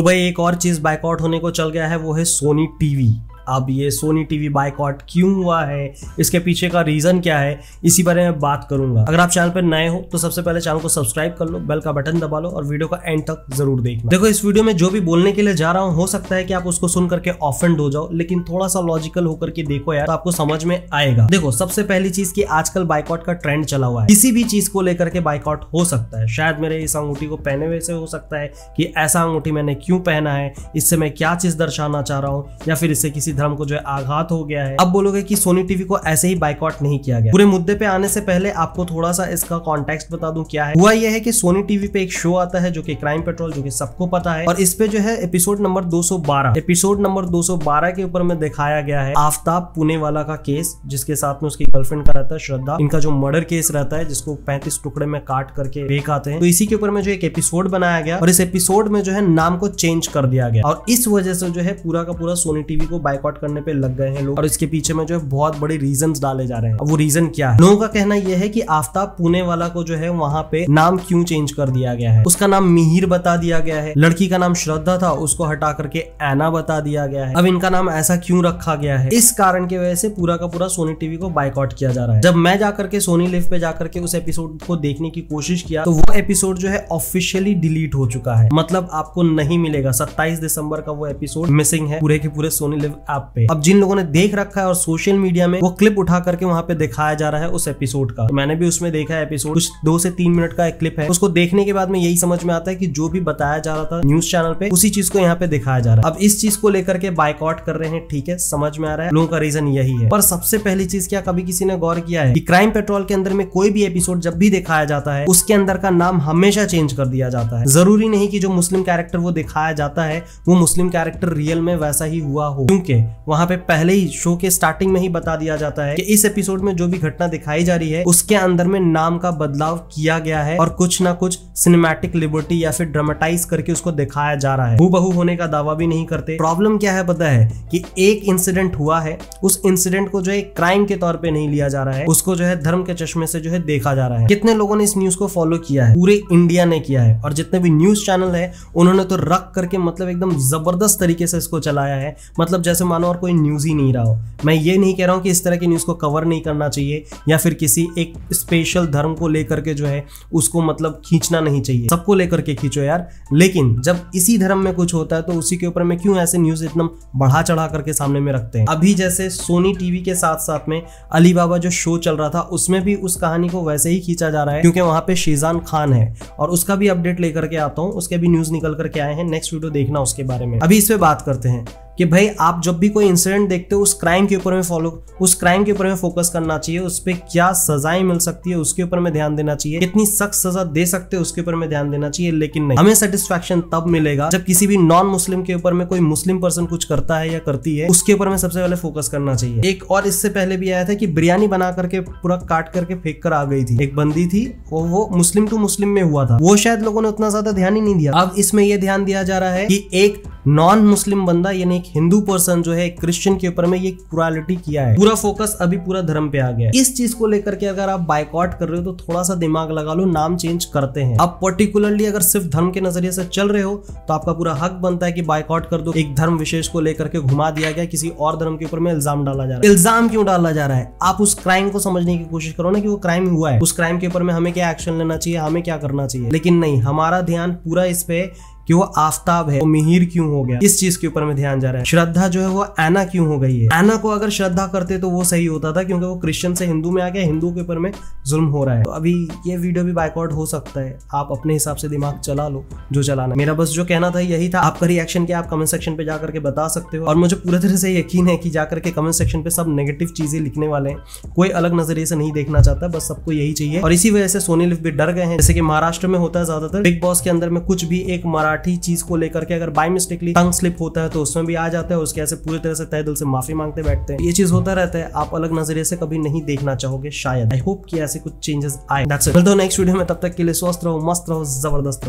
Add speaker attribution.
Speaker 1: तो भाई एक और चीज़ बाइकआउट होने को चल गया है, वो है सोनी टीवी अब ये सोनी टीवी बाइकआउट क्यों हुआ है? इसके पीछे का रीजन क्या है? इसी बारे में बात करूँगा। अगर आप चैनल पर नए हो तो सबसे पहले चैनल को सब्सक्राइब कर लो बेल का बटन दबा लो और वीडियो का एंड तक ज़रूर देखना। देखो, इस वीडियो में जो भी बोलने के लिए जा रहा हूँ, हो सकता है कि आप उसको सुन करके ऑफेंड हो जाओ, लेकिन थोड़ा सा लॉजिकल होकर के देखो यार तो आपको समझ में आएगा। देखो, सबसे पहली चीज़ की आजकल बाइकआउट का ट्रेंड चला हुआ है। किसी भी चीज़ को लेकर के बाइकआउट हो सकता है। शायद मेरे इस अंगूठी को पहने हुए से हो सकता है कि ऐसा अंगूठी मैंने क्यों पहना है? इससे मैं क्या चीज़ दर्शाना चाह रहा हूँ? या फिर इससे किसी धर्म को जो है आघात हो गया है। अब बोलोगे कि सोनी टीवी को ऐसे ही बाइकआउट नहीं किया गया। पूरे मुद्दे पे आने से पहले आपको थोड़ा सा इसका कॉन्टेक्स्ट बता दूँ क्या है। हुआ यह है कि सोनी टीवी पे एक शो आता है जो कि क्राइम पेट्रोल जो कि सबको पता है। और इस पे जो है एपिसोड नंबर 212 एपिसोड नंबर 212 के ऊपर में दिखाया गया है आफ्ताब पुणे वाला का केस जिसके साथ में उसकी गर्लफ्रेंड का रहता है, श्रद्धा। इनका जो मर्डर केस रहता है, जिसको पैंतीस टुकड़े में काट करके फेंक आते हैं। तो इसी के ऊपर में जो एक एपिसोड बनाया गया, और इस एपिसोड में जो है नाम को चेंज कर दिया गया। और इस वजह से जो है पूरा का पूरा सोनी टीवी को बाइकआउट करने पे लग गए हैं लोग। और इसके पीछे में जो है बहुत बड़े रीजन डाले जा रहे हैं। वो रीजन क्या है? लोगों का कहना यह है कि आफ्ताब पुणे वाला को जो है वहाँ पे नाम क्यों चेंज कर दिया गया है? उसका नाम मिहिर बता दिया गया है। लड़की का नाम श्रद्धा था, उसको हटा करके एना बता दिया गया है। अब इनका नाम ऐसा क्यों रखा गया है? इस कारण की वजह से पूरा का पूरा सोनी टीवी को बाइकआउट किया जा रहा है। जब मैं जाकर के सोनी लिव पे जाकर के उस एपिसोड को देखने की कोशिश किया तो वो एपिसोड जो है ऑफिशियली डिलीट हो चुका है। मतलब आपको नहीं मिलेगा। सत्ताईस दिसंबर का वो एपिसोड मिसिंग है। पूरे के पूरे सोनी लिव ऐप पे। अब जिन लोगों ने देख रखा है और सोशल मीडिया में, वो क्लिप उठा करके वहाँ पे दिखाया जा रहा है उस एपिसोड का। तो मैंने भी उसमें देखा है एपिसोड कुछ दो से तीन मिनट का एक क्लिप है। उसको देखने के बाद में यही समझ में आता है कि जो भी बताया जा रहा था न्यूज़ चैनल पे, उसी चीज़ को यहाँ पे दिखाया जा रहा है। अब इस चीज़ को लेकर के बाइकआउट कर रहे हैं, ठीक है, समझ में आ रहा है। लोगों का रीजन यही है। पर सबसे पहली चीज़ क्या कभी किसी ने गौर किया है कि क्राइम पेट्रोल के अंदर में कोई भी एपिसोड जब भी दिखाया जाता है, उसके अंदर का नाम हमेशा चेंज कर दिया जाता है। ज़रूरी नहीं कि जो मुस्लिम कैरेक्टर वो दिखाया जाता है, वो मुस्लिम कैरेक्टर रियल में वैसा ही हुआ हो। क्योंकि वहाँ पे पहले ही शो के स्टार्टिंग में ही बता दिया जाता है कि इस एपिसोड में जो भी घटना दिखाई जा रही है, उसके अंदर में नाम का बदलाव किया गया है और कुछ ना कुछ सिनेमैटिक लिबर्टी या फिर ड्रामेटाइज करके उसको दिखाया जा रहा है। बहु होने का दावा भी नहीं करते। प्रॉब्लम क्या है पता है कि एक इंसिडेंट हुआ है, उस इंसिडेंट को जो है क्राइम के तौर पे नहीं लिया जा रहा है, उसको जो है धर्म के चश्मे से जो है देखा जा रहा है। कितने लोगों ने इस न्यूज़ को फॉलो किया है? पूरे इंडिया ने किया है और जितने भी न्यूज़ चैनल है, उन्होंने तो रख करके मतलब एकदम ज़बरदस्त तरीके से इसको चलाया है। मतलब जैसे मानो और कोई न्यूज़ ही नहीं रहा हो। मैं ये नहीं कह रहा हूँ कि इस तरह की न्यूज़ को कवर नहीं करना चाहिए या फिर किसी एक स्पेशल धर्म को लेकर के जो है, उसको मतलब खींचना नहीं चाहिए। सबको लेकर के खींचो यार। लेकिन जब इसी धर्म में कुछ होता है तो उसी के ऊपर में क्यों ऐसे न्यूज़ इतना बढ़ा चढ़ा करके सामने में रखते हैं? अभी जैसे सोनी टीवी के साथ साथ में अली बाबा जो शो चल रहा था, उसमें भी उस कहानी को वैसे ही खींचा जा रहा है, क्योंकि वहाँ पे शेजान खान है। और उसका भी अपडेट लेकर के आता हूँ, उसके भी न्यूज़ निकल करके आए हैं। नेक्स्ट वीडियो देखना उसके बारे में। अभी इस पर बात करते हैं। कि भाई आप जब भी कोई इंसिडेंट देखते हो, उस क्राइम के ऊपर में फॉलो उस क्राइम के ऊपर में फोकस करना चाहिए। उस पर क्या सजाएँ मिल सकती है, उसके ऊपर में ध्यान देना चाहिए। कितनी सख्त सजा दे सकते हैं, उसके ऊपर में ध्यान देना चाहिए, लेकिन नहीं। हमें सेटिस्फेक्शन तब मिलेगा जब किसी भी नॉन मुस्लिम के ऊपर में कोई मुस्लिम पर्सन कुछ करता है या करती है, उसके ऊपर में सबसे पहले फोकस करना चाहिए। एक और इससे पहले भी आया था कि बिरयानी बना करके, पूरा काट करके फेंक कर आ गई थी। एक बंदी थी, वो वो मुस्लिम टू मुस्लिम में हुआ था। वो शायद लोगों ने उतना ज़्यादा ध्यान ही नहीं दिया। अब इसमें यह ध्यान दिया जा रहा है कि एक नॉन मुस्लिम बंदा, यानी एक हिंदू पर्सन जो है क्रिश्चियन के ऊपर में ये क्रुअलिटी किया है। पूरा फोकस अभी पूरा धर्म पे आ गया इस चीज़ को लेकर के अगर आप बाइकआउट कर रहे हो तो थोड़ा सा दिमाग लगा लो, नाम चेंज करते हैं। अब पर्टिकुलरली अगर सिर्फ़ धर्म के नज़रिए से चल रहे हो तो आपका पूरा हक बनता है कि बाइकआउट कर दो। एक धर्म विशेष को लेकर के घुमा दिया गया, किसी और धर्म के ऊपर में इल्ज़ाम डाला जा रहा है। इल्ज़ाम क्यों डाला जा रहा है? आप उस क्राइम को समझने की कोशिश करो ना कि वो क्राइम हुआ है। उस क्राइम के ऊपर में हमें क्या एक्शन लेना चाहिए, हमें क्या करना चाहिए? लेकिन नहीं, हमारा ध्यान पूरा इस पे कि वो आफ्ताब है, वो मिहिर क्यों हो गया? इस चीज़ के ऊपर में ध्यान जा रहा है। श्रद्धा जो है वो एना क्यों हो गई है? एना को अगर श्रद्धा करते तो वो सही होता था, क्योंकि वो क्रिश्चियन से हिंदू में आ गया, हिंदू के ऊपर में जुल्म हो रहा है। तो अभी ये वीडियो भी बाइकआउट हो सकता है। आप अपने हिसाब से दिमाग चला लो, जो चलाना मेरा बस जो कहना था यही था। आपका रिएक्शन क्या आप कमेंट सेक्शन पे जाकर के बता सकते हो। और मुझे पूरे तरह से यकीन है कि जाकर के कमेंट सेक्शन पे सब नेगेटिव चीज़ें लिखने वाले हैं। कोई अलग नज़रिए से नहीं देखना चाहता, बस सबको यही चाहिए। और इसी वजह से सोनी लिफ भी डर गए हैं। जैसे कि महाराष्ट्र में होता है ज़्यादातर। बिग बॉस के अंदर में कुछ भी एक मराठी चीज़ को लेकर के अगर बाई मिस्टेकली टंग स्लिप होता है तो उसमें भी आ जाता है, उसके ऐसे पूरी तरह से तय दिल से माफ़ी मांगते बैठते हैं। ये चीज़ होता रहता है, आप अलग नज़रिए से कभी नहीं देखना चाहोगे शायद। आई होप कि ऐसे कुछ चेंजेस आए। नेक्स्ट वीडियो में, तब तक के लिए स्वस्थ रहो, मस्त रहो, ज़बरदस्त रहो।